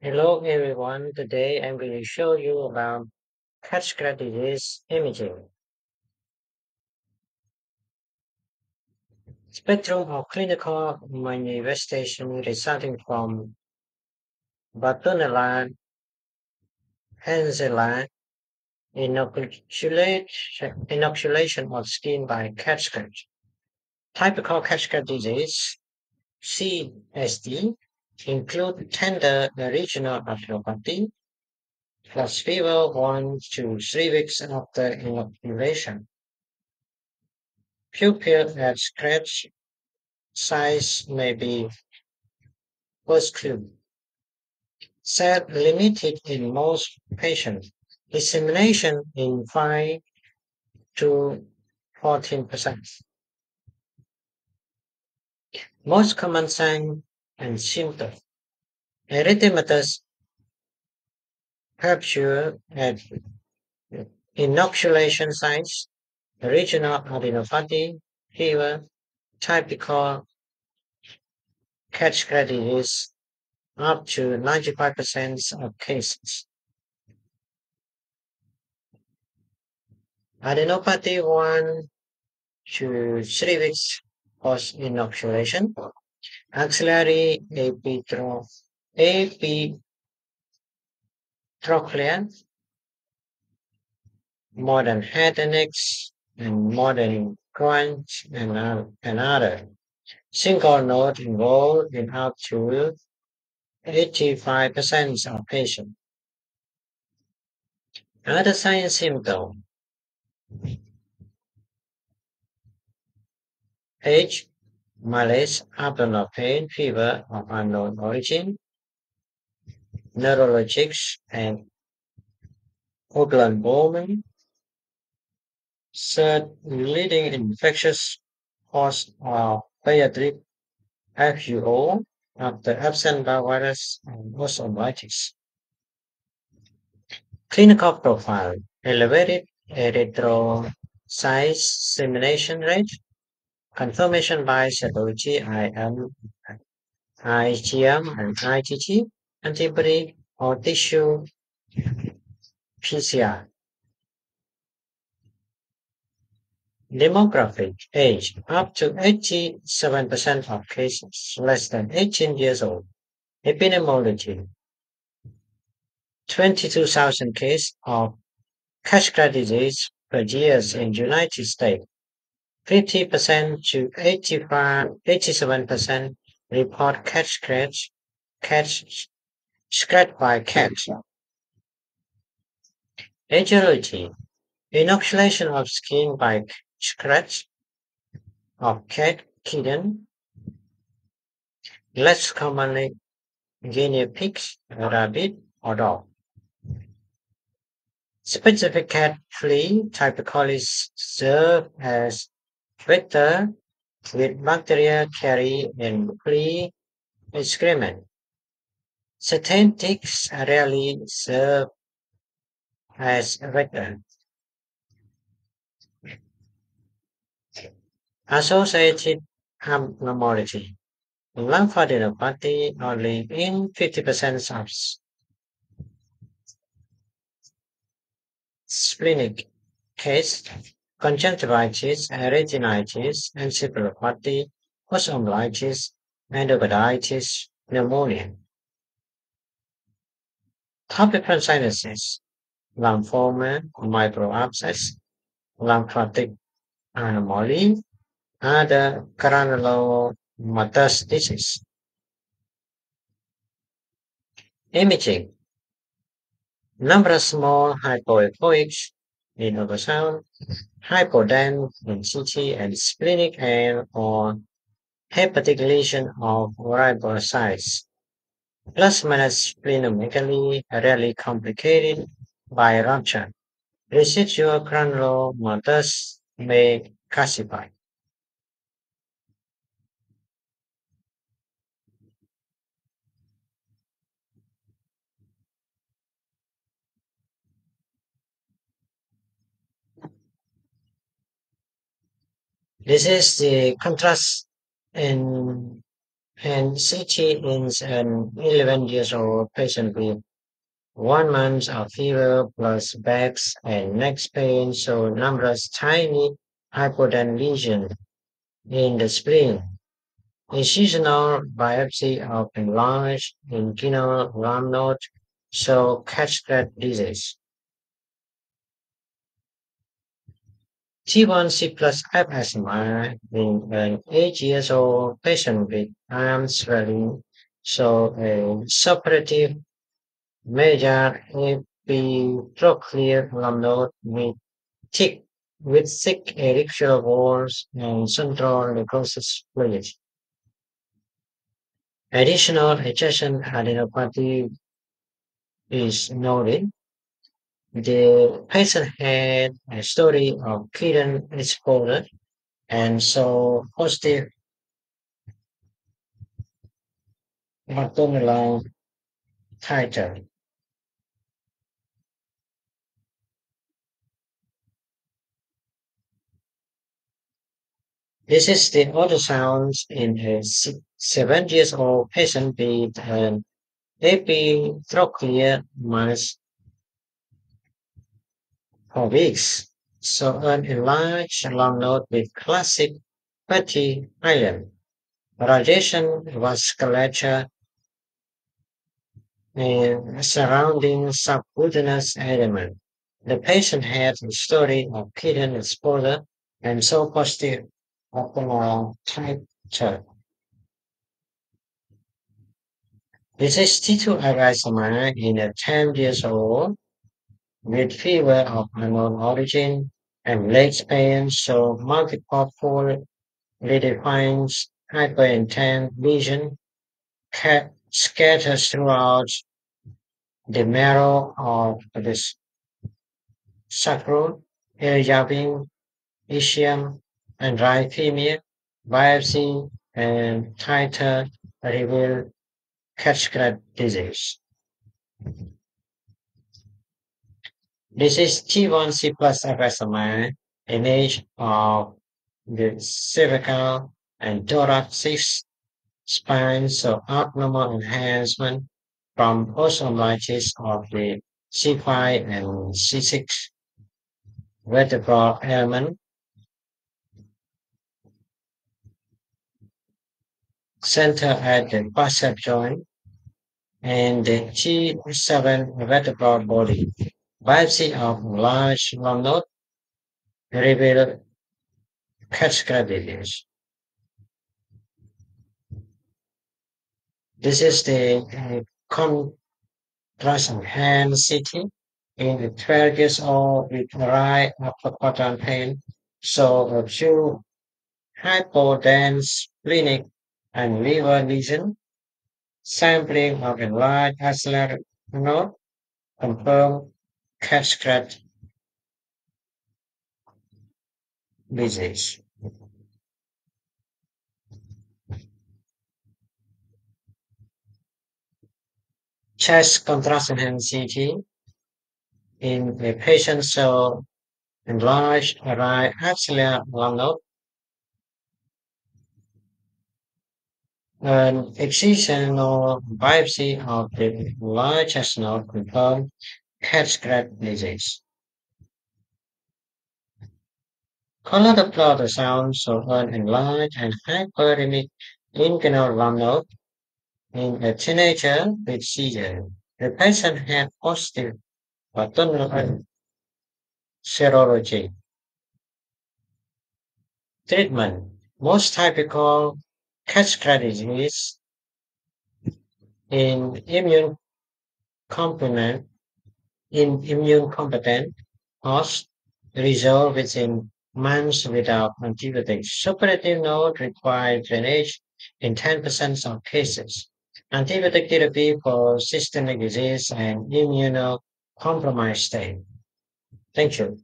Hello everyone, today I'm going to show you about cat-scratch disease imaging. Spectrum of clinical manifestation resulting from Bartonella henselae inoculation, inoculation of skin by cat scratch. Typical cat-scratch disease, CSD, include tender regional arthropathy, plus fever one to three weeks after inoculation. Papule at scratch size may be clue. Set limited in most patients. Dissemination in 5 to 14%. Most common sign and symptoms. Erythematous capture at inoculation sites, regional adenopathy, fever, typical cat-scratch disease up to 95% of cases. Adenopathy 1 to 3 weeks post inoculation. Axillary epitro- epitrochlear, modern head and neck, and modern crunch and, and other. Single node involved in up to 85% of patients. Other signs symptoms. Age, malaise, abdominal pain, fever of unknown origin, neurologics and bowman, third leading infectious cause of pediatric FUO after Epstein-Barr virus and osteomyelitis. Clinical profile, elevated erythrocyte sedimentation rate, confirmation by serology IM, IgM and IgG, antibody or tissue PCR. Demographic age up to 87% of cases less than 18 years old. Epidemiology 22,000 cases of cat-scratch disease per year in United States. 50% to 85, 87% report cat scratch, cat scratch by cats. Etiology inoculation of skin by scratch of cat kitten, less commonly guinea pigs, rabbit, or dog. Specific cat flea typically serve as vector with bacteria carry and flea excrement. Certain ticks rarely serve as vector. Associated abnormality. Lymphadenopathy only in 50% of splenic case, conjunctivitis, uh, retinitis, encephalopathy, osteomyelitis, endocarditis, pneumonia. Topic sinuses, lymphoma, microabscess, lymphatic anomaly, other uh, granulomatosis. Imaging. Number of small hypoechoics in ultrasound, hypodense in CT and splenic and or hepatic lesion of riboscytes. Plus minus splenomegaly rarely complicated by rupture. Residual granulomatous may calcify. This is the contrast in And CT is an 11 years old patient with one month of fever plus backs and neck pain, so numerous tiny hypodense lesions in the spleen. Incisional biopsy of enlarged inguinal lymph node show cat-scratch disease. T1C plus FSMI in an 8 years old patient with arm swelling show a suppurative major epitrochlear lymph with thick with thick elliptical walls and central necrosis fluid. Additional adjacent adenopathy is noted. The patient had a history of kidney exposure and so positive maternal titer. This is the ultrasound in a seven years old patient with an epitrochlear mass for weeks. So an enlarged lung node with classic fatty iron. Radiation vasculature and surrounding subcutaneous element. The patient had a history of kidney exposure and so positive optimal titer. This is T2 erythema in a 10 years old with fever of unknown origin and leg pain, so multifocal redefined hyperintense lesion ca- scatters throughout the marrow of the sacral, iliac, ischium, and right femur. Biopsy and titer reveal cat-scratch disease. This is T1C plus FSMI image of the cervical and thoracic spine, so abnormal enhancement from osteomyelitis of the C5 and C6 vertebral element center at the bicep joint and the T7 vertebral body. Biopsy of large lymph node reveal cat-scratch disease. This is the uh, contrast hand CT in the 12 years old with right upper quadrant pain. So a few hypodense splenic and liver lesion. Sampling of enlarged axillary node confirm cat-scratch disease. Chest contrast enhanced CT in a patient so enlarged right axillary lymph node An excisional biopsy of the large chest node confirmed cat-scratch disease. Color the sounds of an enlarged and hyperemic inguinal node in a teenager with seizure. The patient had positive paternal serology. Treatment. Most typical cat-scratch disease in immune competent in immune competent hosts resolve within months without antibiotics. Suppurative node require drainage in 10% of cases. Antibiotic therapy for systemic disease and immunocompromised state. Thank you.